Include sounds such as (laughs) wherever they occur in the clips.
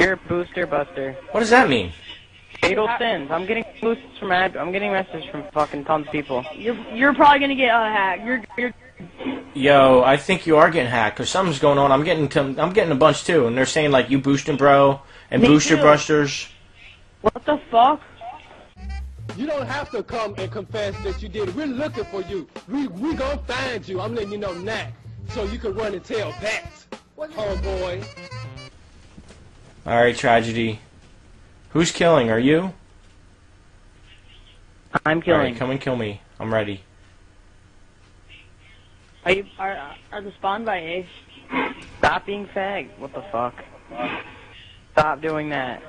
You're a booster buster. What does that mean? Fatal sins. I'm getting boosts from ad. I'm getting messages from fucking tons of people. You're you're probably gonna get uh, hacked. You're you're Yo, I think you are getting hacked because something's going on. I'm getting to, I'm getting a bunch too, and they're saying like you boosting bro and Me booster too. busters. what the fuck? You don't have to come and confess that you did it. We're looking for you. We we gonna find you. I'm letting you know now, so you can run and tell that, homeboy. All right, tragedy. Who's killing? Are you? I'm killing. right, come and kill me. I'm ready. Are you are are the spawn by A? Stop being fag. What the fuck? Stop doing that.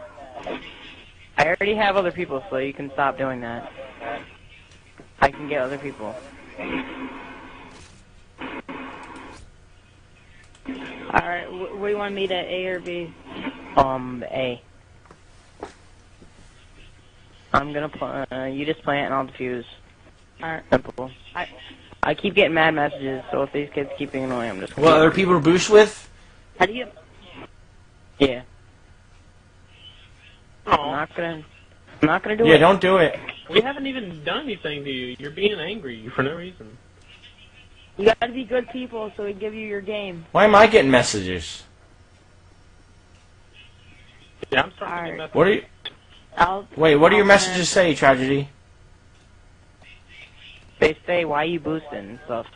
I already have other people, so you can stop doing that. I can get other people. All right, wh- where do you want to meet at A or B? Um, A. I'm gonna pl- uh, you just plant and I'll defuse. All right. Simple. I- I keep getting mad messages, so if these kids keep being annoying, I'm just gonna What other people to boost with? How do you? Yeah. I'm not gonna. I'm not gonna do Yeah, it. Yeah, don't do it. We haven't even done anything to you. You're being angry for no reason. You gotta be good people, so we give you your game. Why am I getting messages? Yeah, I'm starting to Alright. get. What are you? I'll. Wait, what do your uh, messages say, tragedy? They say why you boosting and stuff.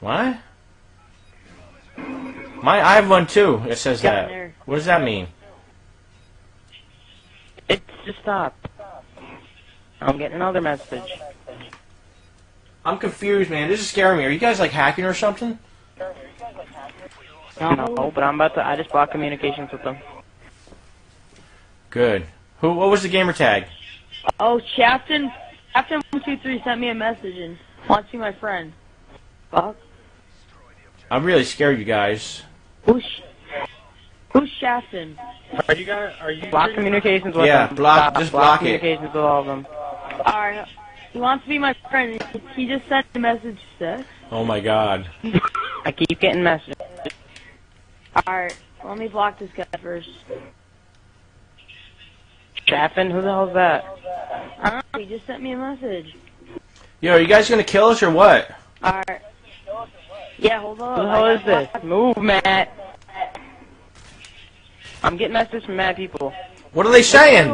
What? My, I have one too. It says Got that. What does that mean? It's just stop. I'm getting another message. I'm confused, man. This is scaring me. Are you guys like hacking or something? No, but I'm about to. I just blocked communications with them. Good. Who? What was the gamer tag? Oh, Shafton. Shafton one two three sent me a message and wants to be my friend. Fuck. I'm really scared, you guys. Who's Who's Shafton? Are you guys? Are you? Block communications with Yeah, them. block- Stop. just block it. communications with all of them. Alright. He wants to be my friend. He just sent a message sex. Oh my god. (laughs) I keep getting messages. Alright. Let me block this guy first. Chaffin, who the hell's that? I don't know. He just sent me a message. Yo, are you guys gonna kill us or what? Alright. Yeah, hold on. Who the hell is this? Move, Matt. I'm getting messages from mad people. What are they saying?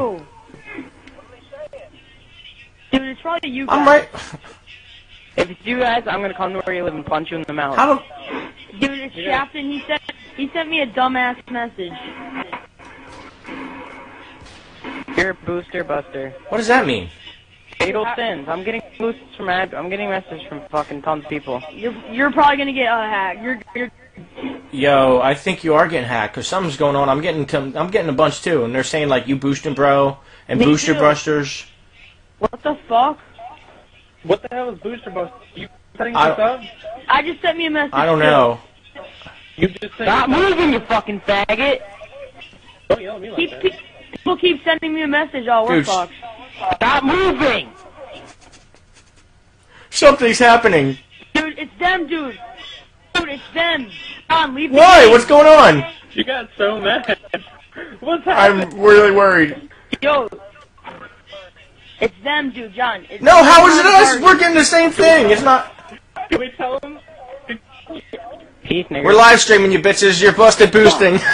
Dude, it's probably you guys. I'm right. (laughs) If it's you guys, I'm gonna come to where you live and punch you in the mouth. How do? Dude, it's Shafton. He sent he sent me a dumbass message. You're a booster buster. What does that mean? Fatal sins. I'm getting boosts from ad. I'm getting messages from fucking tons of people. You're you're probably gonna get uh, hacked. You're you're Yo, I think you are getting hacked because something's going on. I'm getting to, I'm getting a bunch too, and they're saying like you boosting bro and Me booster too. busters. what the fuck? What the hell is Booster Bus? You setting I this up? I just sent me a message. I don't know. You just saying. Stop moving, you fucking faggot! Don't yell at me like Keep, that. pe- people keep sending me a message. Oh, we're Dude, fucked. Stop moving! Something's happening. Dude, it's them, dude. Dude, it's them. John, leave the Why? game. What's going on? You got so mad. What's happening? I'm really worried. Yo, it's them, dude. John. It's No, how is it us? John We're getting the same thing. It's not. Can we tell them? Peace. We're live streaming, you bitches. You're busted boosting. (laughs)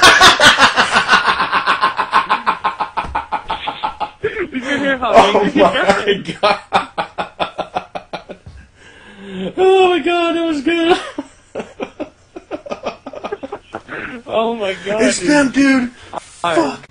oh my (laughs) god. Oh my god, that was good. oh my god. It's dude. them, dude. Fuck.